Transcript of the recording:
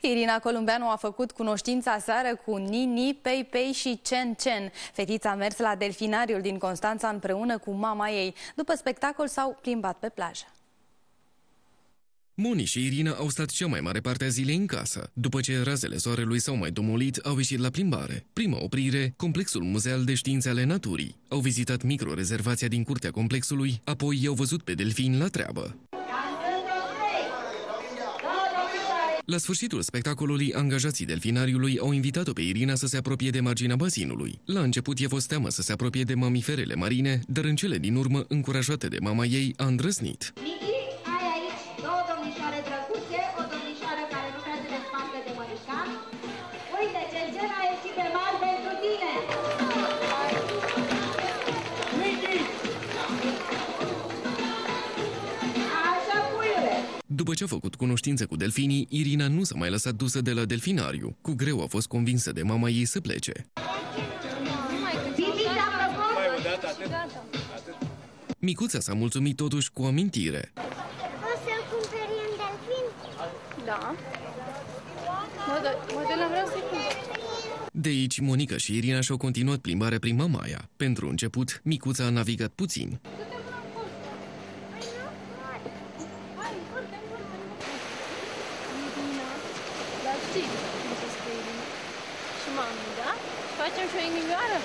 Irina Columbeanu a făcut cunoștința seară cu Nini, Pei Pei și Cen Cen. Fetița a mers la delfinariul din Constanța împreună cu mama ei. După spectacol s-au plimbat pe plajă. Moni și Irina au stat cea mai mare parte a zilei în casă. După ce razele soarelui s-au mai domolit, au ieșit la plimbare. Prima oprire, complexul muzeal de științe ale naturii. Au vizitat microrezervația din curtea complexului, apoi i-au văzut pe delfini la treabă. La sfârșitul spectacolului, angajații delfinariului au invitat-o pe Irina să se apropie de marginea bazinului. La început e fost teamă să se apropie de mamiferele marine, dar în cele din urmă, încurajată de mama ei, a îndrăznit. Miki, ai aici două domnișoare drăguțe, După ce a făcut cunoștință cu delfinii, Irina nu s-a mai lăsat dusă de la delfinariu. Cu greu a fost convinsă de mama ei să plece. Bibi, ți-a plăcut? Micuța s-a mulțumit totuși cu o amintire. O să-l cumperi un delfin? Da. Model, model vreau să De aici, Monica și Irina și-au continuat plimbarea prin Mamaia. Pentru început, micuța a navigat puțin. Dar știi cum să scrie Și mami, da? Facem și o inimioară?